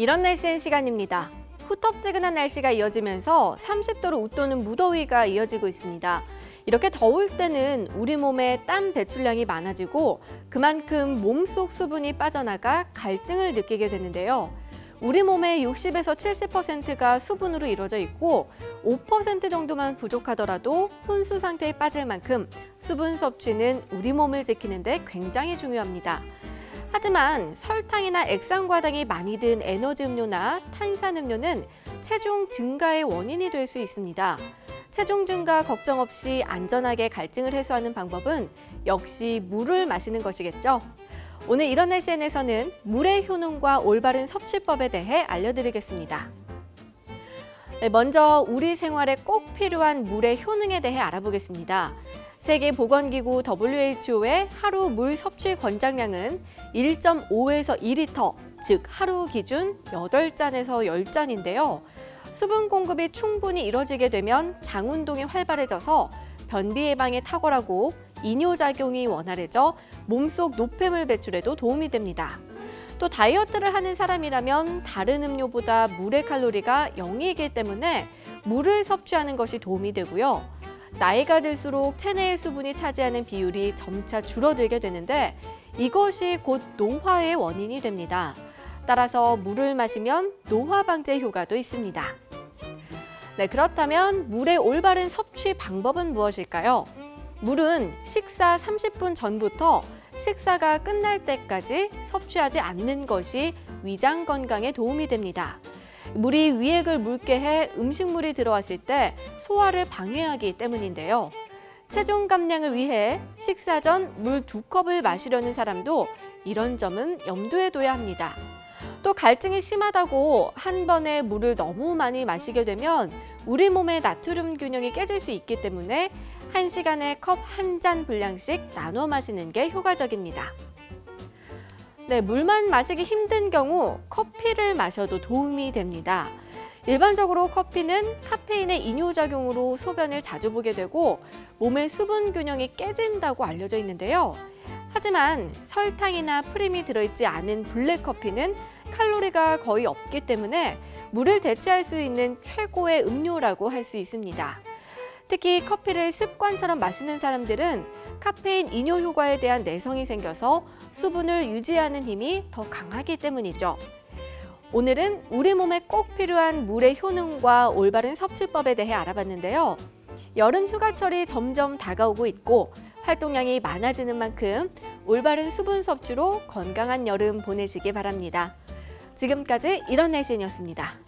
이런 날씨엔 시간입니다. 후텁지근한 날씨가 이어지면서 30도로 웃도는 무더위가 이어지고 있습니다. 이렇게 더울 때는 우리 몸에 땀 배출량이 많아지고 그만큼 몸속 수분이 빠져나가 갈증을 느끼게 되는데요. 우리 몸의 60에서 70%가 수분으로 이루어져 있고 5% 정도만 부족하더라도 혼수 상태에 빠질 만큼 수분 섭취는 우리 몸을 지키는 데 굉장히 중요합니다. 하지만 설탕이나 액상과당이 많이 든 에너지 음료나 탄산음료는 체중 증가의 원인이 될 수 있습니다. 체중 증가 걱정 없이 안전하게 갈증을 해소하는 방법은 역시 물을 마시는 것이겠죠. 오늘 이런 날씨엔에서는 물의 효능과 올바른 섭취법에 대해 알려드리겠습니다. 네, 먼저 우리 생활에 꼭 필요한 물의 효능에 대해 알아보겠습니다. 세계보건기구 WHO의 하루 물 섭취 권장량은 1.5에서 2리터, 즉 하루 기준 8잔에서 10잔인데요. 수분 공급이 충분히 이뤄지게 되면 장 운동이 활발해져서 변비 예방에 탁월하고 이뇨작용이 원활해져 몸속 노폐물 배출에도 도움이 됩니다. 또 다이어트를 하는 사람이라면 다른 음료보다 물의 칼로리가 0이기 때문에 물을 섭취하는 것이 도움이 되고요. 나이가 들수록 체내의 수분이 차지하는 비율이 점차 줄어들게 되는데 이것이 곧 노화의 원인이 됩니다. 따라서 물을 마시면 노화 방제 효과도 있습니다. 네, 그렇다면 물의 올바른 섭취 방법은 무엇일까요? 물은 식사 30분 전부터 식사가 끝날 때까지 섭취하지 않는 것이 위장 건강에 도움이 됩니다. 물이 위액을 묽게 해 음식물이 들어왔을 때 소화를 방해하기 때문인데요. 체중 감량을 위해 식사 전 물 두 컵을 마시려는 사람도 이런 점은 염두에 둬야 합니다. 또 갈증이 심하다고 한 번에 물을 너무 많이 마시게 되면 우리 몸의 나트륨 균형이 깨질 수 있기 때문에 한시간에 컵 한 잔 분량씩 나눠 마시는 게 효과적입니다. 네, 물만 마시기 힘든 경우 커피를 마셔도 도움이 됩니다. 일반적으로 커피는 카페인의 이뇨작용으로 소변을 자주 보게 되고 몸의 수분 균형이 깨진다고 알려져 있는데요. 하지만 설탕이나 프림이 들어있지 않은 블랙커피는 칼로리가 거의 없기 때문에 물을 대체할 수 있는 최고의 음료라고 할 수 있습니다. 특히 커피를 습관처럼 마시는 사람들은 카페인 이뇨 효과에 대한 내성이 생겨서 수분을 유지하는 힘이 더 강하기 때문이죠. 오늘은 우리 몸에 꼭 필요한 물의 효능과 올바른 섭취법에 대해 알아봤는데요. 여름 휴가철이 점점 다가오고 있고 활동량이 많아지는 만큼 올바른 수분 섭취로 건강한 여름 보내시기 바랍니다. 지금까지 이런 날씨였습니다.